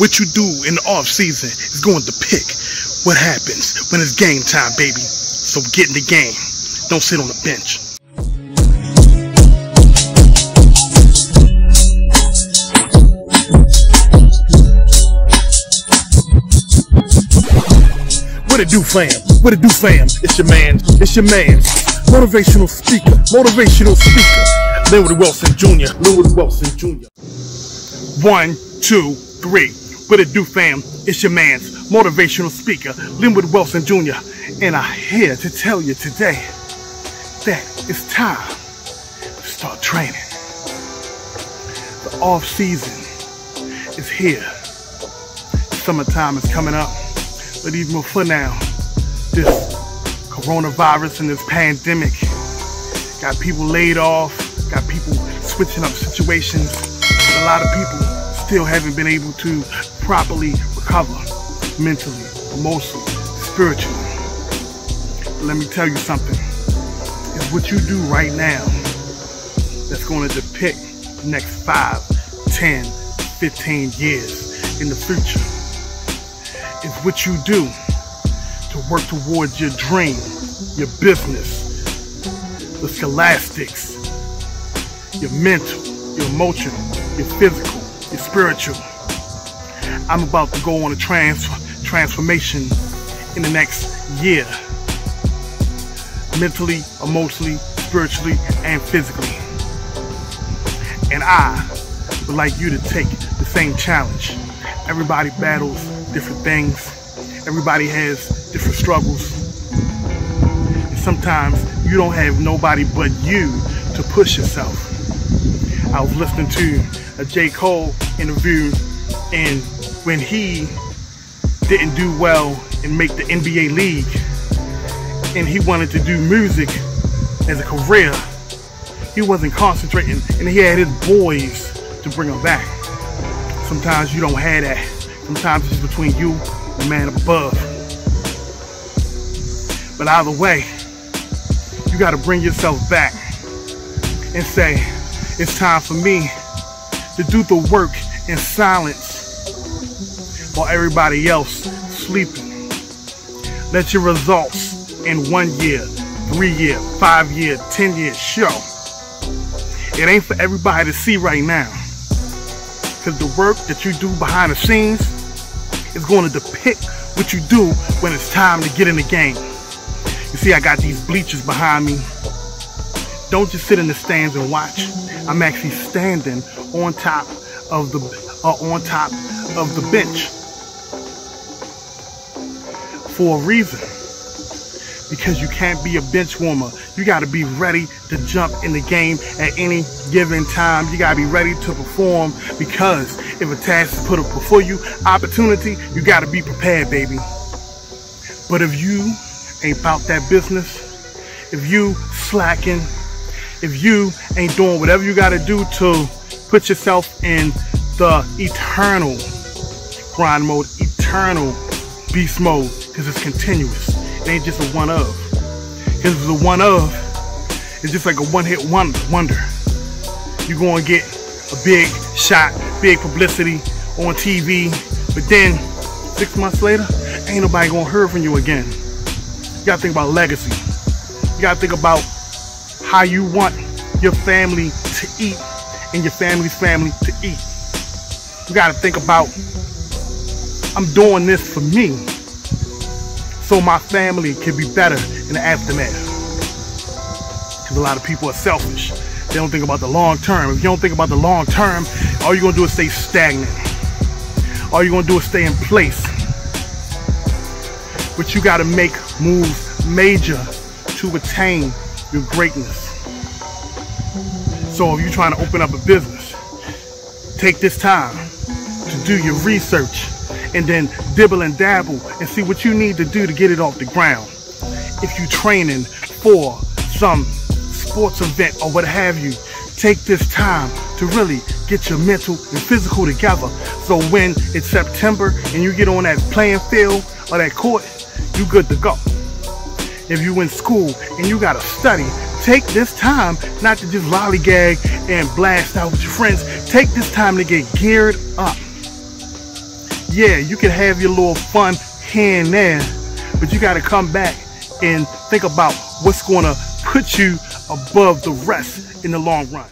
What you do in the off season is going to pick what happens when it's game time, baby. So get in the game. Don't sit on the bench. What it do, fam? What it do, fam? It's your man. It's your man. Motivational speaker. Motivational speaker. Lenwood Wilson Jr. Lenwood Wilson Jr. One, two, three. What it do, fam? It's your man's motivational speaker, Lenwood Wilson Jr. And I'm here to tell you today that it's time to start training. The off season is here. Summertime is coming up. But even before now, this coronavirus and this pandemic got people laid off, got people switching up situations. A lot of people still haven't been able to properly recover mentally, emotionally, spiritually. But let me tell you something. It's what you do right now that's going to depict the next 5, 10, 15 years in the future is what you do to work towards your dream, your business, the scholastics, your mental, your emotional, your physical, your spiritual. I'm about to go on a trans transformation in the next year. Mentally, emotionally, spiritually, and physically. And I would like you to take the same challenge. Everybody battles different things. Everybody has different struggles. And sometimes you don't have nobody but you to push yourself. I was listening to a J. Cole interview and when he didn't do well and make the NBA league and he wanted to do music as a career, he wasn't concentrating and he had his boys to bring him back. Sometimes you don't have that. Sometimes it's between you and the man above. But either way, you got to bring yourself back and say, it's time for me to do the work in silence while everybody else sleeping. Let your results in one year, three year, five year, ten year show. It ain't for everybody to see right now. Because the work that you do behind the scenes is going to depict what you do when it's time to get in the game. You see, I got these bleachers behind me. Don't just sit in the stands and watch. I'm actually standing on top of the uh, on top of the bench for a reason. Because you can't be a bench warmer. You got to be ready to jump in the game at any given time. You got to be ready to perform because if a task is put up before you, opportunity, you got to be prepared, baby. But if you ain't about that business, if you slacking, if you ain't doing whatever you got to do to put yourself in the eternal grind mode, eternal beast mode, because it's continuous. It ain't just a one of. Because it's a one of, it's just like a one hit wonder. You're going to get a big shot, big publicity on TV, but then six months later, ain't nobody going to hear from you again. You got to think about legacy. You got to think about how you want your family to eat and your family's family to eat. You got to think about, I'm doing this for me so my family can be better in the aftermath. Because a lot of people are selfish. They don't think about the long term. If you don't think about the long term, all you're going to do is stay stagnant. All you're going to do is stay in place. But you got to make moves major to attain your greatness. So if you're trying to open up a business, take this time to do your research and then dibble and dabble and see what you need to do to get it off the ground. If you're training for some sports event or what have you, take this time to really get your mental and physical together. So when it's September and you get on that playing field or that court, you're good to go. If you're in school and you gotta study, take this time not to just lollygag and blast out with your friends. Take this time to get geared up. Yeah, you can have your little fun here and there, but you got to come back and think about what's going to put you above the rest in the long run.